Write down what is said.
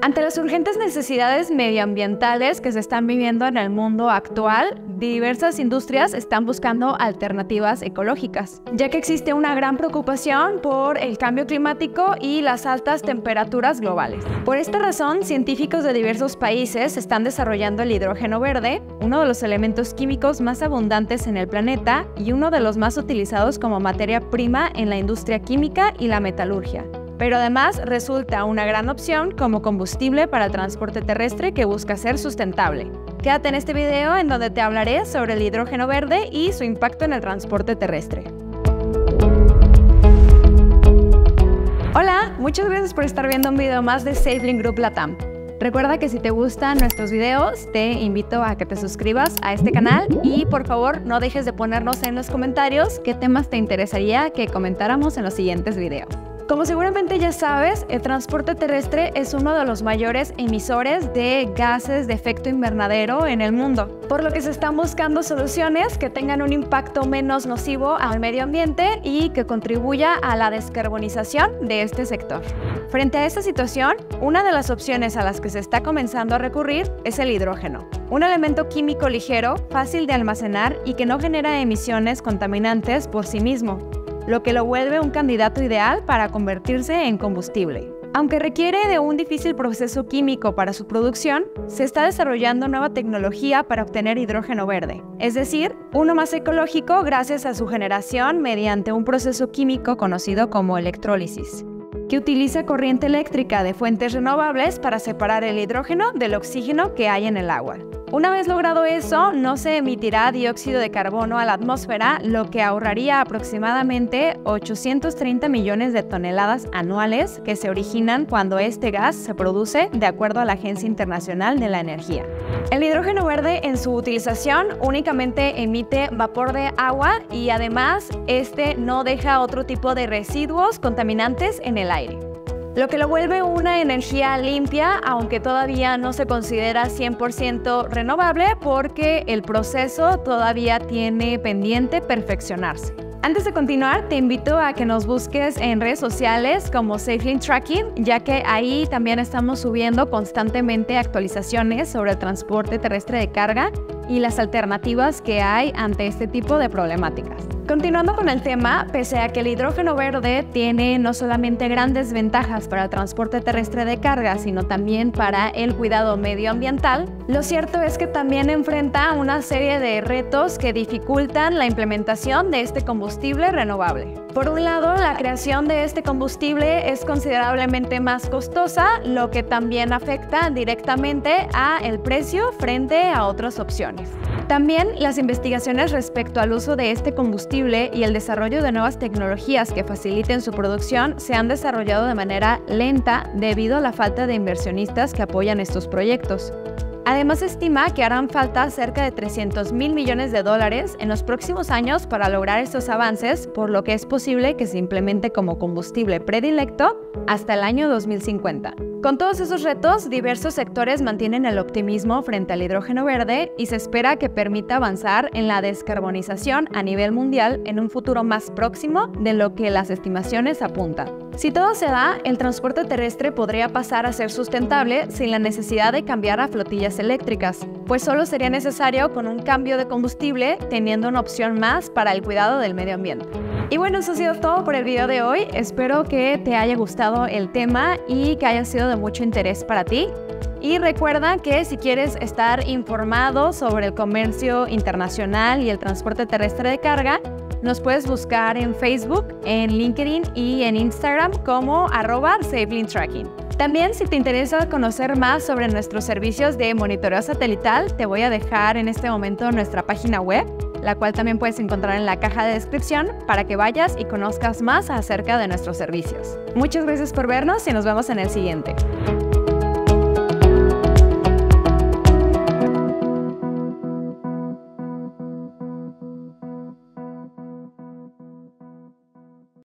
Ante las urgentes necesidades medioambientales que se están viviendo en el mundo actual, diversas industrias están buscando alternativas ecológicas, ya que existe una gran preocupación por el cambio climático y las altas temperaturas globales. Por esta razón, científicos de diversos países están desarrollando el hidrógeno verde, uno de los elementos químicos más abundantes en el planeta y uno de los más utilizados como materia prima en la industria química y la metalurgia pero además resulta una gran opción como combustible para el transporte terrestre que busca ser sustentable. Quédate en este video en donde te hablaré sobre el hidrógeno verde y su impacto en el transporte terrestre. Hola, muchas gracias por estar viendo un video más de SafeLink Group Latam. Recuerda que si te gustan nuestros videos, te invito a que te suscribas a este canal y por favor no dejes de ponernos en los comentarios qué temas te interesaría que comentáramos en los siguientes videos. Como seguramente ya sabes, el transporte terrestre es uno de los mayores emisores de gases de efecto invernadero en el mundo, por lo que se están buscando soluciones que tengan un impacto menos nocivo al medio ambiente y que contribuya a la descarbonización de este sector. Frente a esta situación, una de las opciones a las que se está comenzando a recurrir es el hidrógeno, un elemento químico ligero, fácil de almacenar y que no genera emisiones contaminantes por sí mismo lo que lo vuelve un candidato ideal para convertirse en combustible. Aunque requiere de un difícil proceso químico para su producción, se está desarrollando nueva tecnología para obtener hidrógeno verde, es decir, uno más ecológico gracias a su generación mediante un proceso químico conocido como electrólisis, que utiliza corriente eléctrica de fuentes renovables para separar el hidrógeno del oxígeno que hay en el agua. Una vez logrado eso, no se emitirá dióxido de carbono a la atmósfera, lo que ahorraría aproximadamente 830 millones de toneladas anuales que se originan cuando este gas se produce de acuerdo a la Agencia Internacional de la Energía. El hidrógeno verde en su utilización únicamente emite vapor de agua y además este no deja otro tipo de residuos contaminantes en el aire lo que lo vuelve una energía limpia, aunque todavía no se considera 100% renovable porque el proceso todavía tiene pendiente perfeccionarse. Antes de continuar, te invito a que nos busques en redes sociales como SafeLink Tracking, ya que ahí también estamos subiendo constantemente actualizaciones sobre el transporte terrestre de carga y las alternativas que hay ante este tipo de problemáticas. Continuando con el tema, pese a que el hidrógeno verde tiene no solamente grandes ventajas para el transporte terrestre de carga, sino también para el cuidado medioambiental, lo cierto es que también enfrenta una serie de retos que dificultan la implementación de este combustible renovable. Por un lado, la creación de este combustible es considerablemente más costosa, lo que también afecta directamente a el precio frente a otras opciones. También las investigaciones respecto al uso de este combustible y el desarrollo de nuevas tecnologías que faciliten su producción se han desarrollado de manera lenta debido a la falta de inversionistas que apoyan estos proyectos. Además, estima que harán falta cerca de 300 mil millones de dólares en los próximos años para lograr estos avances, por lo que es posible que se implemente como combustible predilecto hasta el año 2050. Con todos esos retos, diversos sectores mantienen el optimismo frente al hidrógeno verde y se espera que permita avanzar en la descarbonización a nivel mundial en un futuro más próximo de lo que las estimaciones apuntan. Si todo se da, el transporte terrestre podría pasar a ser sustentable sin la necesidad de cambiar a flotillas eléctricas, pues solo sería necesario con un cambio de combustible teniendo una opción más para el cuidado del medio ambiente. Y bueno, eso ha sido todo por el video de hoy. Espero que te haya gustado el tema y que haya sido de mucho interés para ti. Y recuerda que si quieres estar informado sobre el comercio internacional y el transporte terrestre de carga, nos puedes buscar en Facebook, en LinkedIn y en Instagram como arroba Tracking. También si te interesa conocer más sobre nuestros servicios de monitoreo satelital, te voy a dejar en este momento nuestra página web la cual también puedes encontrar en la caja de descripción para que vayas y conozcas más acerca de nuestros servicios. Muchas gracias por vernos y nos vemos en el siguiente.